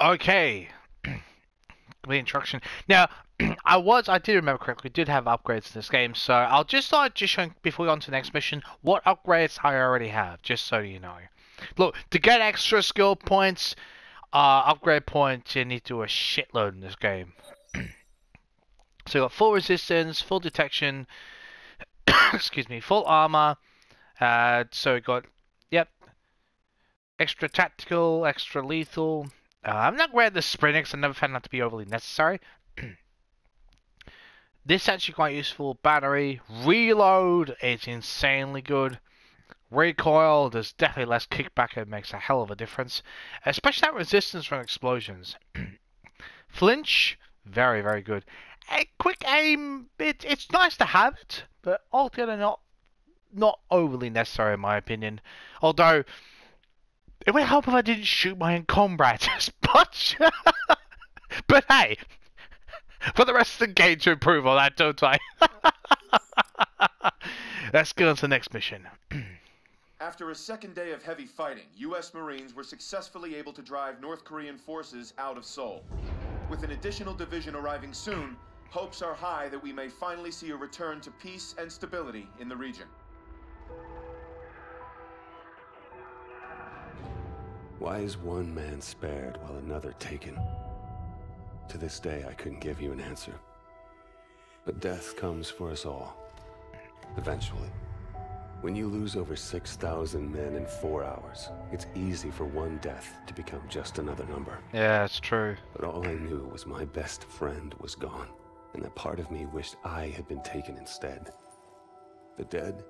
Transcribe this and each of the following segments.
Okay. Complete instruction. Now, I was, I did remember correctly, did have upgrades in this game, so I'll just start just showing, before we go on to the next mission, what upgrades I already have, just so you know. Look, to get extra skill points, uh, upgrade points, you need to do a shitload in this game. so you got full resistance, full detection, excuse me, full armor, uh, so we got, yep, extra tactical, extra lethal, uh, I'm not at the because I never found that to be overly necessary. this actually quite useful. Battery, reload is insanely good. Recoil, there's definitely less kickback, it makes a hell of a difference. Especially that resistance from explosions. Flinch, very, very good. A quick aim, it, it's nice to have it, but altogether not not overly necessary in my opinion. Although it would help if I didn't shoot my own comrades as much. but hey, for the rest of the game to improve on that, don't I? Let's go on to the next mission. After a second day of heavy fighting, U.S. Marines were successfully able to drive North Korean forces out of Seoul. With an additional division arriving soon, hopes are high that we may finally see a return to peace and stability in the region. Why is one man spared while another taken? To this day, I couldn't give you an answer. But death comes for us all. Eventually. When you lose over 6,000 men in four hours, it's easy for one death to become just another number. Yeah, it's true. But all I knew was my best friend was gone, and that part of me wished I had been taken instead. The dead,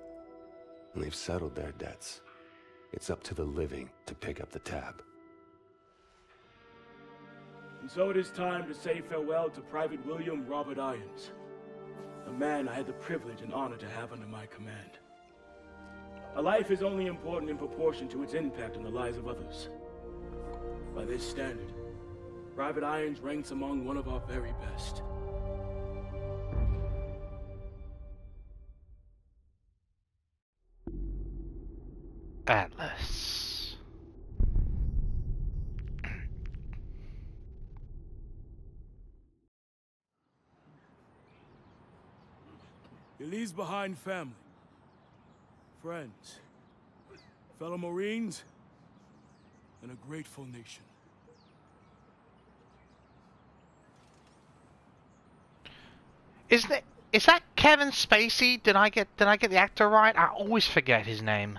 and they've settled their debts. It's up to the living to pick up the tab. And so it is time to say farewell to Private William Robert Irons, a man I had the privilege and honor to have under my command. A life is only important in proportion to its impact on the lives of others. By this standard, Private Irons ranks among one of our very best. Atlas. He leaves behind family, friends, fellow Marines, and a grateful nation. Isn't it? Is that Kevin Spacey? Did I get did I get the actor right? I always forget his name.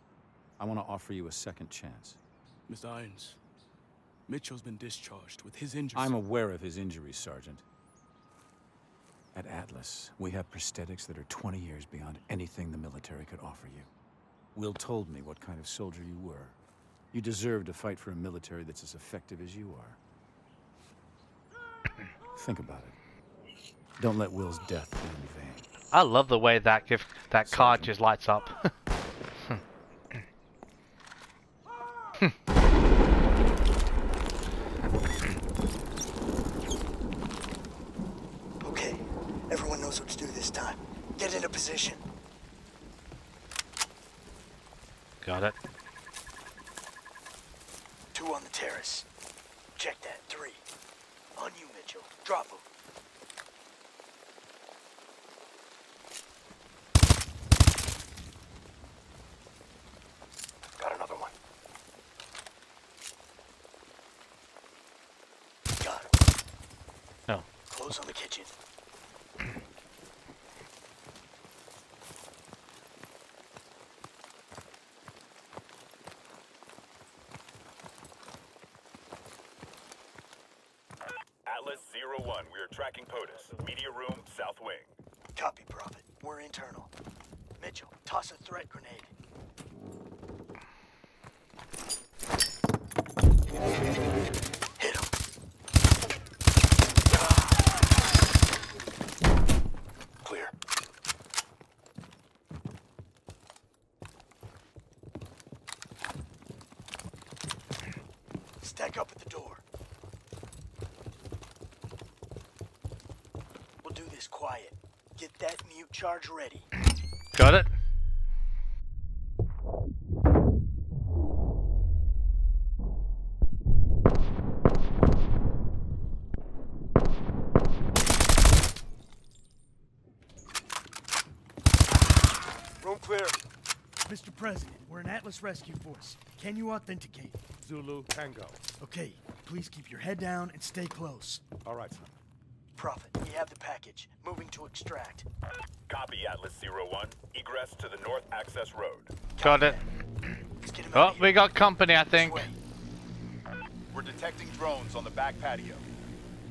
I want to offer you a second chance. Mr. Irons, Mitchell's been discharged with his injuries. I'm aware of his injuries, Sergeant. At Atlas, we have prosthetics that are 20 years beyond anything the military could offer you. Will told me what kind of soldier you were. You deserve to fight for a military that's as effective as you are. Think about it. Don't let Will's death be in vain. I love the way that gift that card just lights up. Okay, everyone knows what to do this time. Get into position. Got it. Two on the terrace. Check that. Three. On you, Mitchell. Drop him. Got another one. Got him. Close on the kitchen. Atlas Zero One, we are tracking POTUS. Media room, south wing. Copy, Prophet. We're internal. Mitchell, toss a threat grenade. Hit him. Clear. Stack up at the door. We'll do this quiet. Get that mute charge ready. Got it. Room clear. Mr. President, we're an Atlas Rescue Force. Can you authenticate? Zulu Tango. Okay, please keep your head down and stay close. All right, son. Prophet, we have the package. Moving to extract. Copy Atlas Zero One. Egress to the north access road. Got it. Let's get him Oh, out we got company, I think. We're detecting drones on the back patio.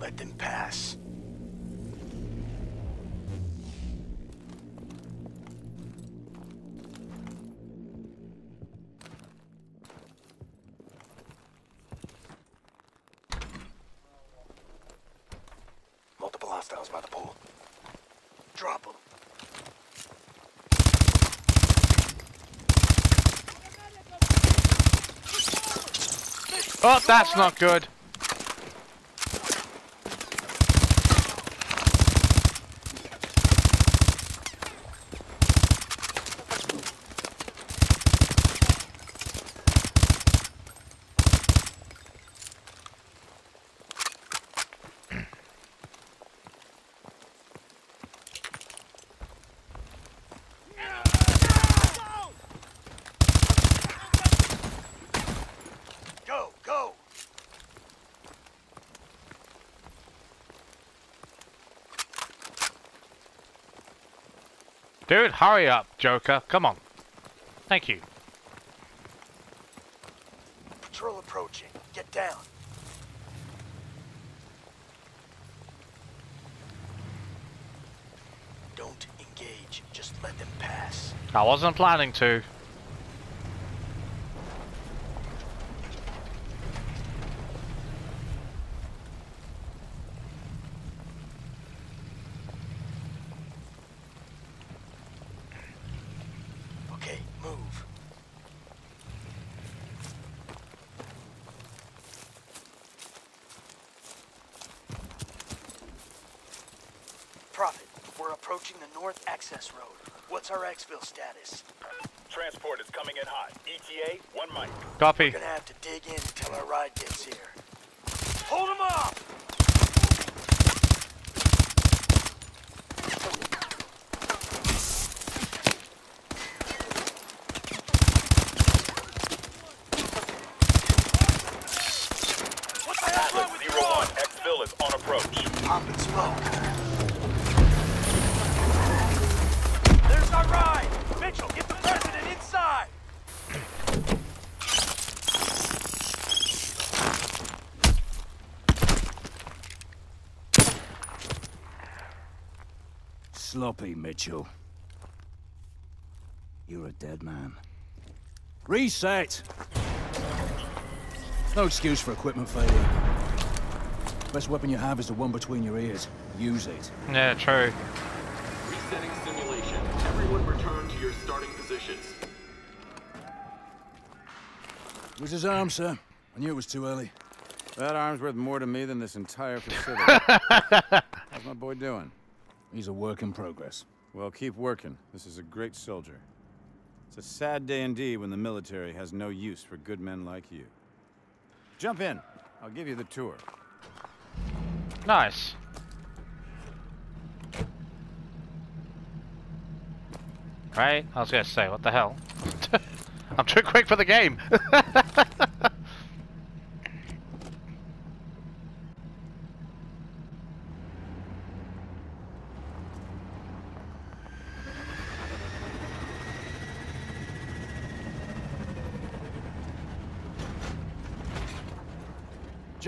Let them pass. Hostiles by the pool. Drop them. Oh, that's not good. Go, go! Dude, hurry up, Joker. Come on. Thank you. Patrol approaching. Get down. Don't engage. Just let them pass. I wasn't planning to. Okay, move. Prophet, we're approaching the north access road. What's our exfil status? Transport is coming in hot. ETA, one mic. Copy. We're gonna have to dig in until our ride gets here. Hold him up! What the hell's wrong Atlas with Zero your One, arm? exfil is on approach. Popping smoke. There's our ride! Mitchell, get the president inside! Sloppy, Mitchell. You're a dead man. Reset! No excuse for equipment failure. Best weapon you have is the one between your ears. Use it. Yeah, true. Resetting simulation. Everyone return to your starting positions. It was his arm, sir. I knew it was too early. That arm's worth more to me than this entire facility. How's my boy doing? He's a work in progress. Well, keep working. This is a great soldier. It's a sad day indeed when the military has no use for good men like you. Jump in. I'll give you the tour. Nice. Right? I was gonna say, what the hell? I'm too quick for the game.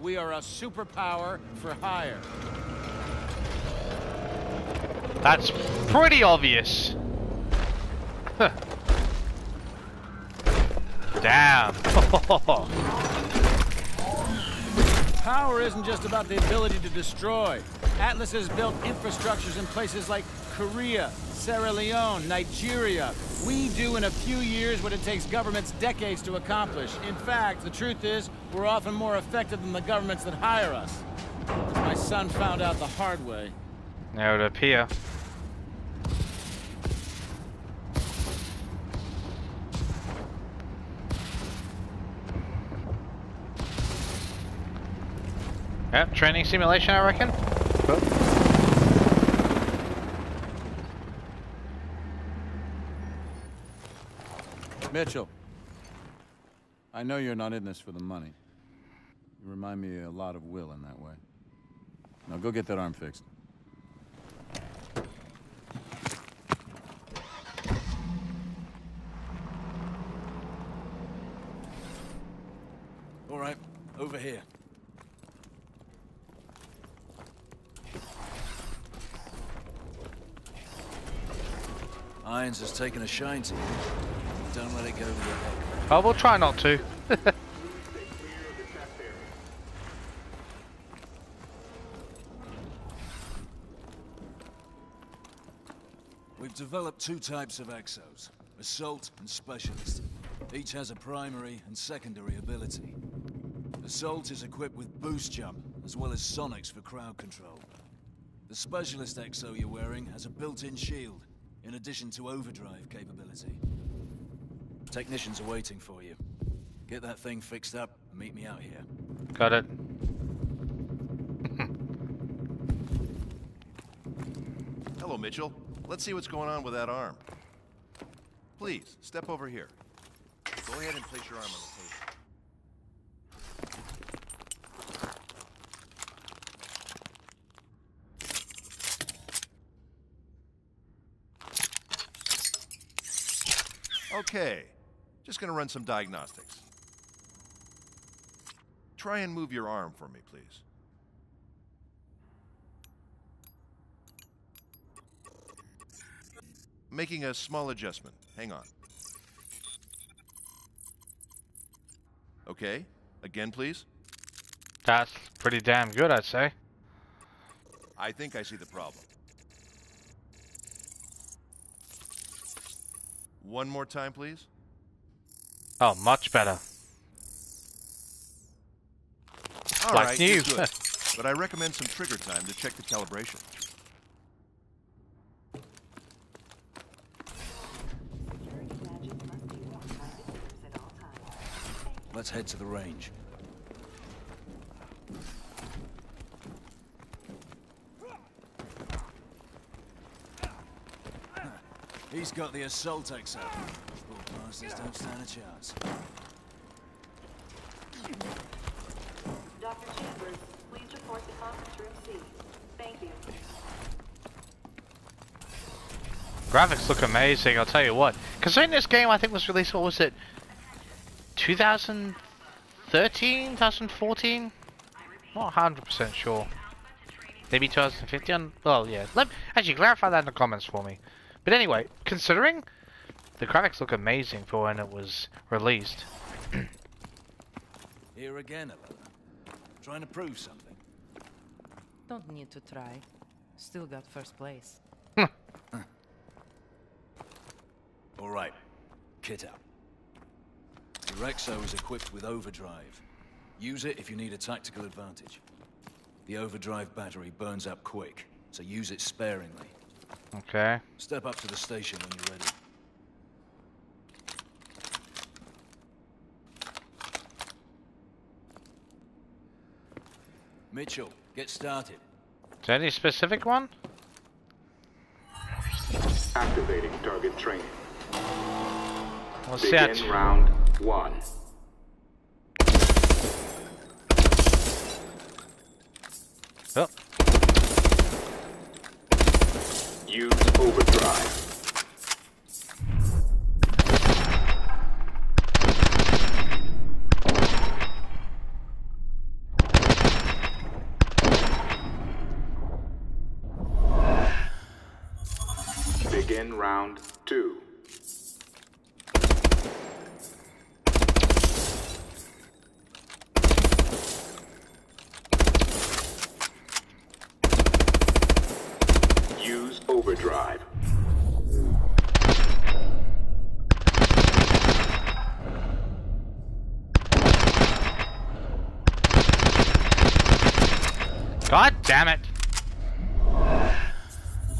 We are a superpower for hire. That's pretty obvious. Huh. Damn. Power isn't just about the ability to destroy. Atlas has built infrastructures in places like Korea, Sierra Leone, Nigeria. We do in a few years what it takes governments decades to accomplish. In fact, the truth is, we're often more effective than the governments that hire us. My son found out the hard way. Now it appear. Yep, training simulation, I reckon. Cool. Mitchell. I know you're not in this for the money. You remind me a lot of Will in that way. Now go get that arm fixed. All right, over here. Irons has taken a shine to you. Don't let it go to your head. I will try not to. We've developed two types of exos, Assault and Specialist. Each has a primary and secondary ability. Assault is equipped with boost jump, as well as sonics for crowd control. The Specialist exo you're wearing has a built-in shield, in addition to overdrive capability. Technicians are waiting for you. Get that thing fixed up and meet me out here. Got it. Hello, Mitchell. Let's see what's going on with that arm. Please, step over here. Go ahead and place your arm on the table. Okay, just gonna run some diagnostics. Try and move your arm for me, please. Making a small adjustment. Hang on. Okay, again, please. That's pretty damn good, I'd say. I think I see the problem. One more time, please. Oh, much better. All Like right, new. good. but I recommend some trigger time to check the calibration. Let's head to the range. He's got the assault exo. Poor bastards don't stand a chance. Dr. Chambers, please report to conference room C. Thank you. Graphics look amazing, I'll tell you what. Considering this game, I think was released, what was it? 2013? 2014? Not 100% sure. Maybe 2015? Well, yeah. Let, actually, clarify that in the comments for me. But anyway, considering the graphics look amazing for when it was released. Here again, Ilona. Trying to prove something. Don't need to try. Still got first place. All right, kit out. Your Exo is equipped with overdrive. Use it if you need a tactical advantage. The overdrive battery burns up quick, so use it sparingly. Okay. Step up to the station when you're ready. Mitchell, get started. Is there any specific one? Activating target training. What's Begin that? round one. Oh. Use overdrive. Damn it!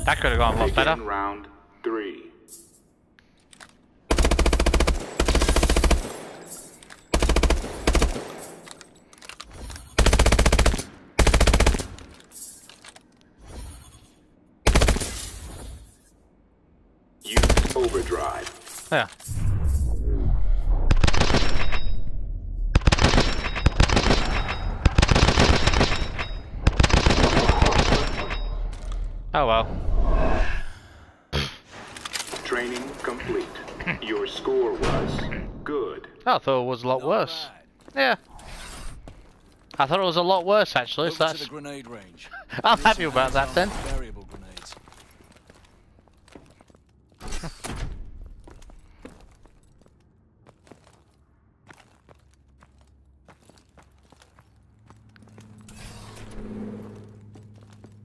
That could have gone a lot better. Round three. Use overdrive. Yeah. Oh well. Training complete. Your score was good. I thought it was a lot worse. Yeah. I thought it was a lot worse actually, so Over to that's the grenade range. I'm Do happy about that then. Variable grenades.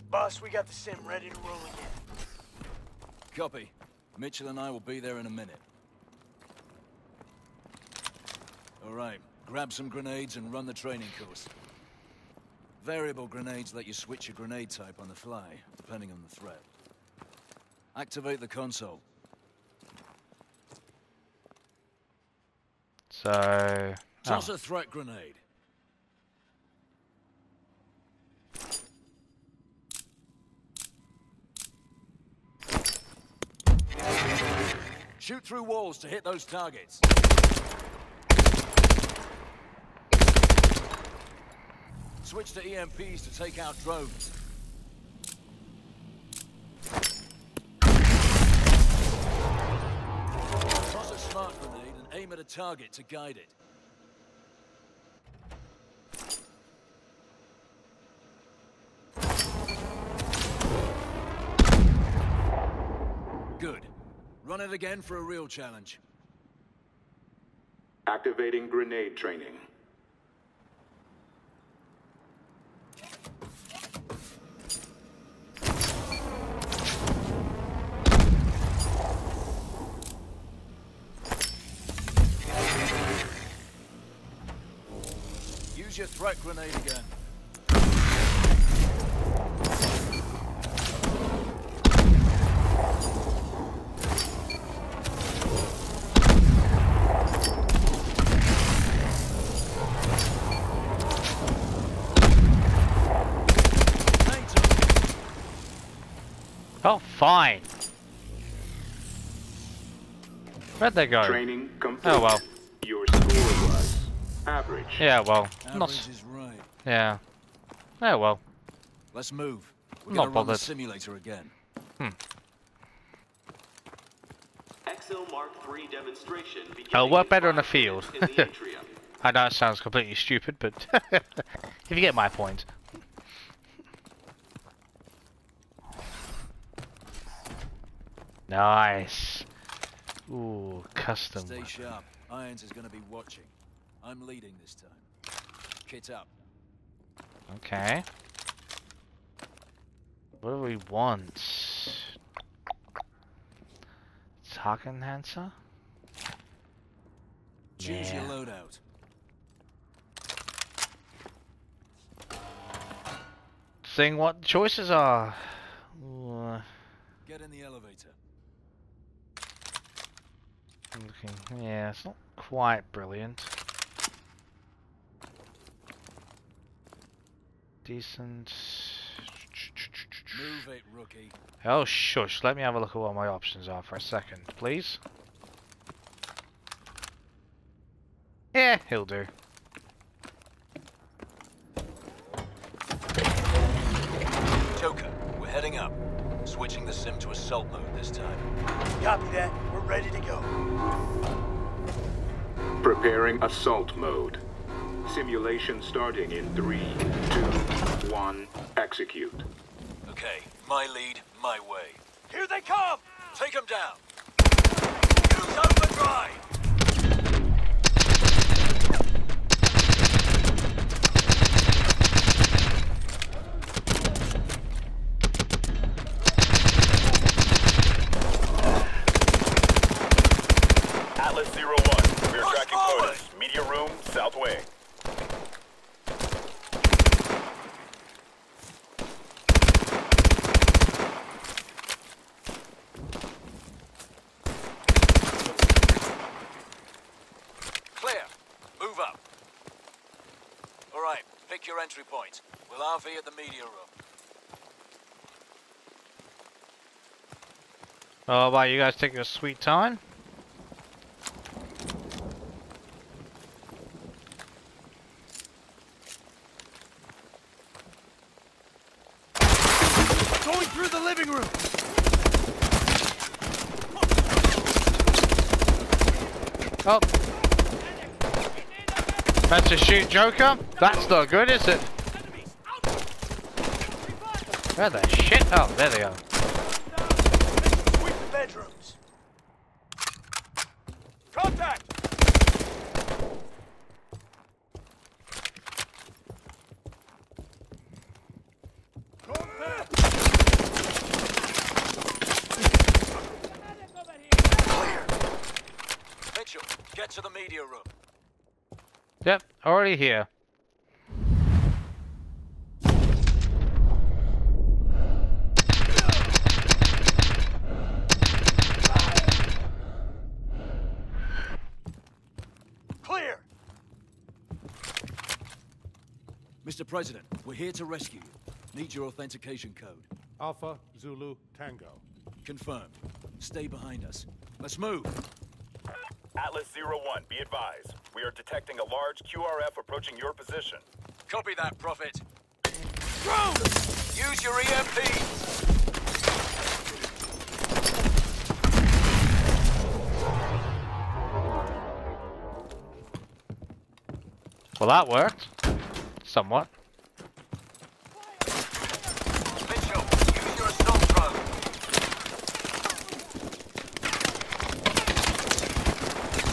Boss, we got the sim ready to roll again. Copy. Mitchell and I will be there in a minute. All right, grab some grenades and run the training course. Variable grenades let you switch your grenade type on the fly, depending on the threat. Activate the console. So Toss oh. a threat grenade. Shoot through walls to hit those targets. Switch to EMPs to take out drones. Toss a smart grenade and aim at a target to guide it. Good. Run it again for a real challenge. Activating grenade training. Use your threat grenade again. Oh fine. Where'd they go? Training complete. Oh well. Your score was average. Yeah, well. Not Average is right. Yeah. Yeah, well. Let's move. We're Not gonna run the bothered. simulator again. Hmm. Exo Mark III demonstration beginning It'll work better on the field. the. I know it sounds completely stupid, but if you get my point. Nice. Ooh, custom. Stay sharp. Irons is gonna be watching. I'm leading this time. Kit up. Okay. What do we want? Talk enhancer? Choose your loadout. Seeing what the choices are. Ooh, Get in the elevator. looking, yeah, it's not quite brilliant. Decent. Move it, rookie. Oh, shush. Let me have a look at what my options are for a second, please. Yeah, he'll do. Joker, we're heading up. Switching the sim to assault mode this time. Copy that. We're ready to go. Preparing assault mode. Simulation starting in three, two, one, execute. Okay, my lead, my way. Here they come! Take them down. Use overdrive! Atlas Zero One, we are tracking POTUS. Media room, south wing. Clear. Move up. All right, pick your entry point. We'll RV at the media room. Oh, wow, you guys taking a sweet time. Going through the living room! Oh. That's to shoot Joker? That's not good, is it? Where the shit? Oh, there they are. Contact! Mitchell, get to the media room. Yep, already here. Clear! Mr. President, we're here to rescue you. Need your authentication code. Alpha Zulu Tango. Confirmed. Stay behind us. Let's move. Atlas Zero One, be advised. We are detecting a large QRF approaching your position. Copy that, Prophet. Drone! Use your EMP! Well, that worked. Somewhat. Mitchell, use your assault drone.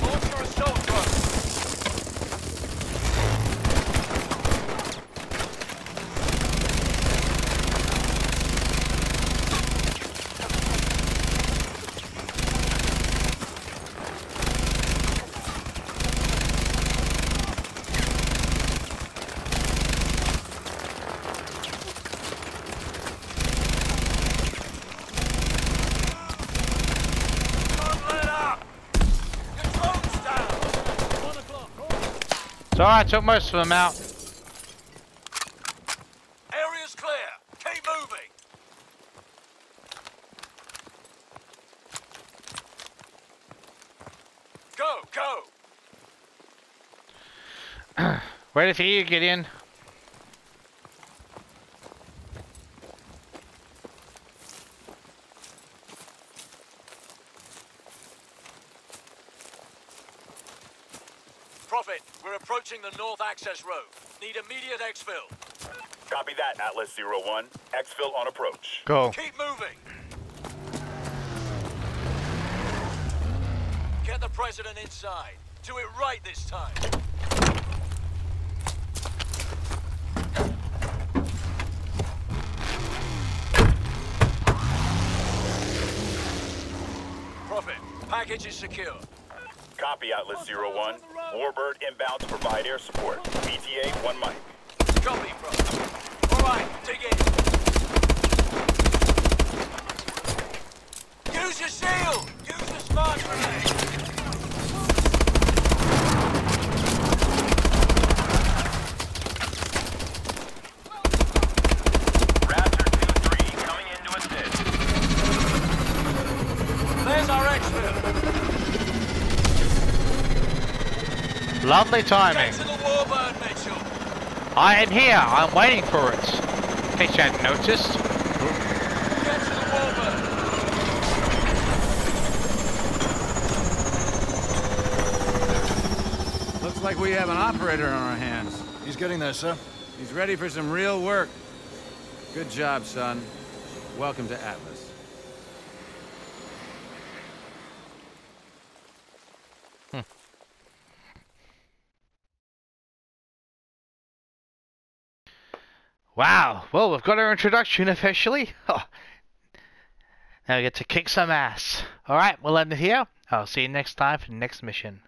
Launch your assault drone. It's alright, took most of them out. Area's clear. Keep moving. Go, go. Ready for you, Gideon. Prophet, we're approaching the north access road. Need immediate exfil. Copy that, Atlas Zero One. Exfil on approach. Go. Keep moving. Get the president inside. Do it right this time. Prophet, package is secure. Copy, Atlas Zero 01. Warbird inbound to provide air support. ETA 1 Mike. Copy, bro. All right, dig in. Use your shield! Use your smart grenade! There's our exfil! To timing. I am here. I'm waiting for it. In case you hadn't noticed. Get to the warbird. Looks like we have an operator on our hands. He's getting there, sir. He's ready for some real work. Good job, son. Welcome to Atlas. Wow. Well, we've got our introduction officially. Oh. now we get to kick some ass. Alright, we'll end it here. I'll see you next time for the next mission.